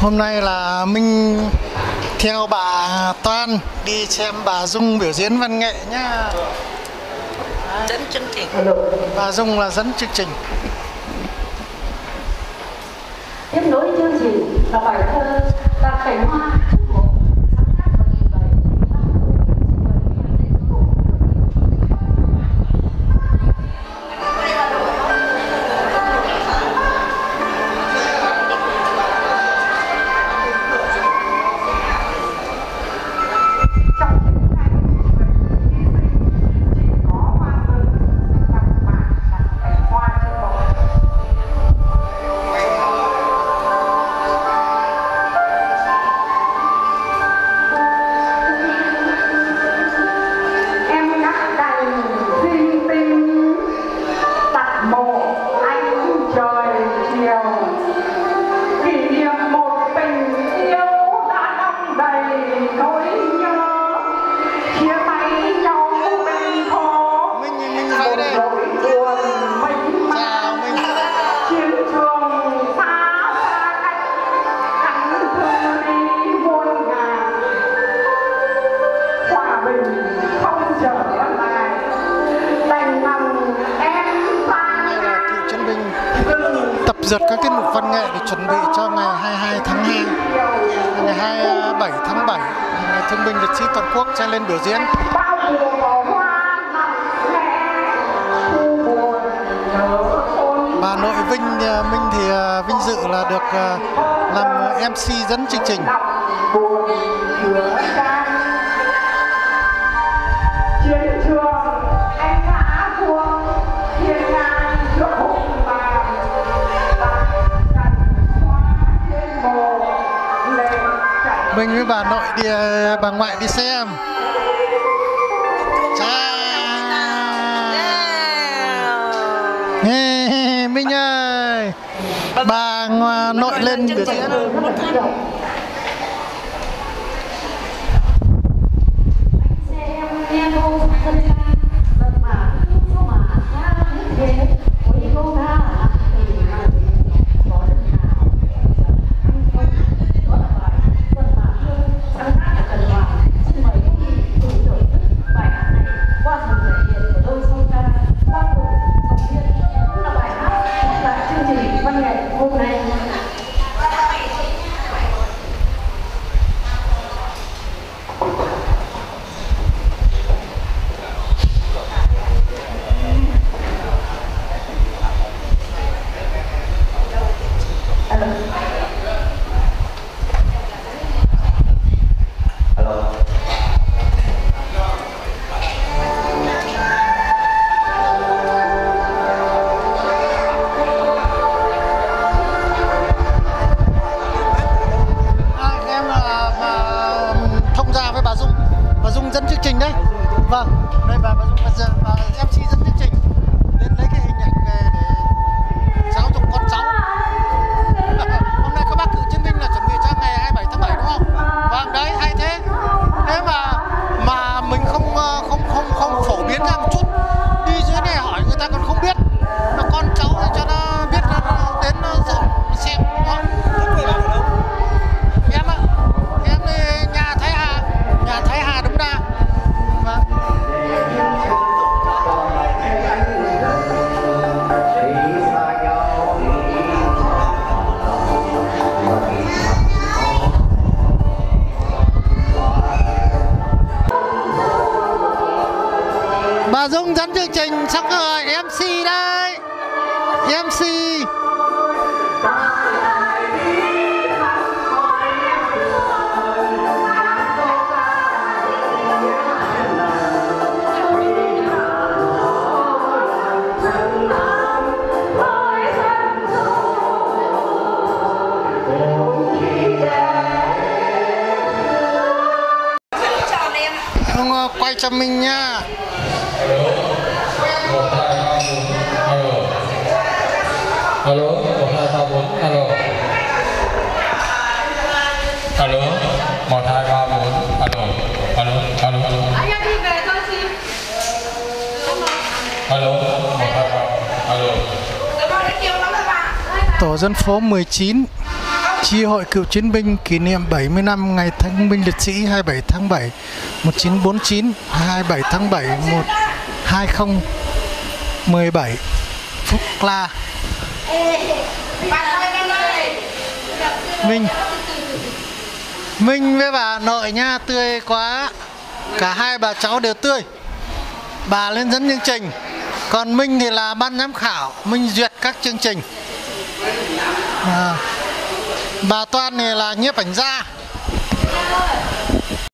Hôm nay là Minh theo bà Toan đi xem bà Dung biểu diễn văn nghệ nhá. Dẫn chương trình. Bà Dung là dẫn chương trình. Tiếp nối chương trình là bài thơ Lạc Cảnh Hoa dượt các tiết mục văn nghệ để chuẩn bị cho ngày 22 tháng 2 ngày 27 tháng 7 ngày thương binh liệt sĩ toàn quốc sẽ lên biểu diễn. Bà nội Vinh ờ, Minh thì ờ, vinh dự là được ờ, làm MC dẫn chương trình. Minh với bà nội đi à, bà ngoại đi xem. Chào. Ê, Minh ơi. Bà ngoà- nội lên biểu diễn dẫn chương trình đấy vâng đây bà bà Dung bà, giờ- bà MC dẫn chương trình. Trình xong rồi mc đây. Mc ông ờ, quay cho mình nha. Alo một hai ba bốn. Alo. Alo. Một hai ba bốn. Alo. Alo alo. Alo Anh em đi về thôi chị. alo. Một hai ba alo. Tổ dân phố 19 Ông Chi hội cựu chiến binh kỷ niệm 70 năm ngày Thương binh liệt sĩ 27 tháng 7 1949 27 tháng 7 1 2017 Phúc La mình, Minh với bà nội nha tươi quá. Cả hai bà cháu đều tươi. Bà lên dẫn chương trình. Còn Minh thì là ban giám khảo. Minh duyệt các chương trình. À. Bà Toan này là nhiếp ảnh gia.